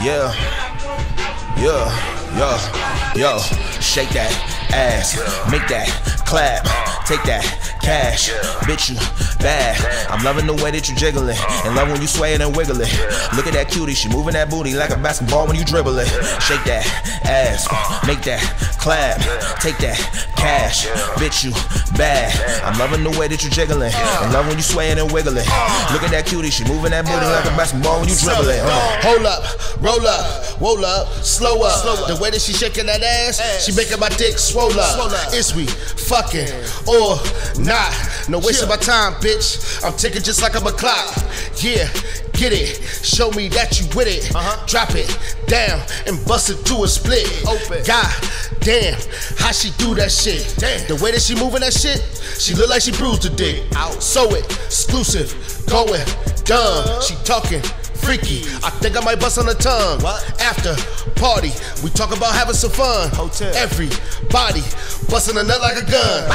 Yeah. Yeah. Yo. Yo. Shake that ass. Make that clap. Take that cash. Bitch, you bad. I'm loving the way that you jiggling. And love when you sway it and wiggle it. Look at that cutie. She moving that booty like a basketball when you dribble it. Shake that ass. Make that clap. Take that cash. Bitch, you bad. I'm loving the way that you jiggling. And love when you sway it and wiggle it. Look at that cutie. She moving that booty like a basketball when you dribble it. Uh. Hold up, roll up, roll up, slow up. The way that she shaking that ass, she making my dick swole up. Is we fucking or not? No wasting my time, bitch. I'm ticking just like I'm a clock. Yeah, get it. Show me that you with it. Uh-huh. Drop it down and bust it to a split. Open. God damn, how she do that shit? The way that she moving that shit, she look like she bruised a dick. So it. exclusive, going dumb. She talking freaky. I think I might bust on the tongue. What? After party, we talk about having some fun. Hotel. Everybody busting a nut like a gun.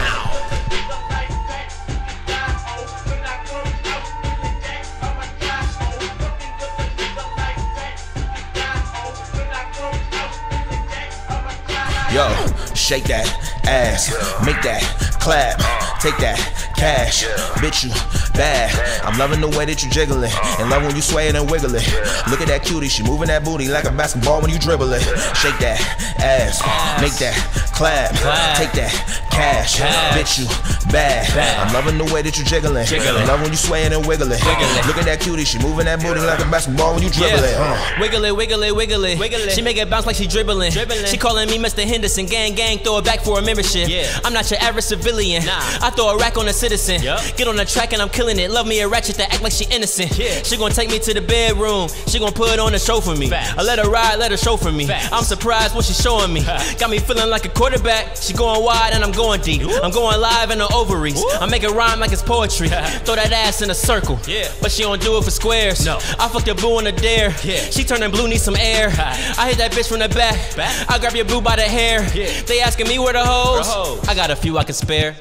Yo, shake that ass, make that clap, take that cash, bitch you bad. I'm loving the way that you jiggling, and love when you sway it and wiggle it. Look at that cutie, she moving that booty like a basketball when you dribble it. Shake that ass, make that clap, take that cash, bitch you bad. I'm loving the way that you jiggling, and love when you sway it and wiggle it. Look at that cutie, she moving that booty like a basketball when you dribble it. Uh. Wiggle it, wiggle it, wiggle it. Wiggle it. She make it bounce like she dribbling. Dribbling. She calling me Mr. Henderson. Gang, gang, throw it back for a membership. Yeah. I'm not your average civilian. Nah. I throw a rack on a citizen. Yup. Get on the track and I'm killing it. Love me a ratchet that act like she innocent. Yeah. She gonna take me to the bedroom. She gonna put on a show for me. Facts. I let her ride, let her show for me. Facts. I'm surprised what she's showing me. Got me feeling like a quarterback. She going wide and I'm going deep. I'm going live in her ovaries. Woo. I make it rhyme like it's poetry. throw that ass in a circle. Yeah. But she don't do it for squares. No. I fucked your boo in the dare. Yeah. She turning blue, need some air. I hit that bitch from the back. Back? I grab your boo by the hair. Yeah. They asking me where the hoes. Where the hoes? I got a few I can spare.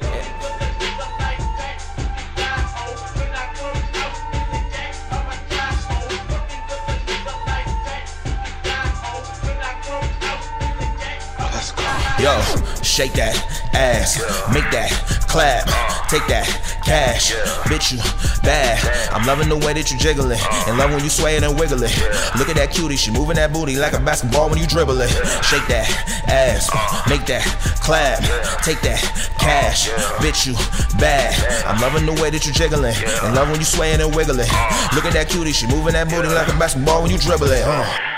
Yo, shake that ass, make that clap, take that cash, bitch you bad. I'm loving the way that you jiggling, and love when you sway it and wiggle it. Look at that cutie, she moving that booty like a basketball when you dribble it. Shake that ass, make that clap, take that cash, bitch you bad. I'm loving the way that you jiggling, and love when you sway it and wiggle it. Look at that cutie, she moving that booty like a basketball when you dribble it. Uh.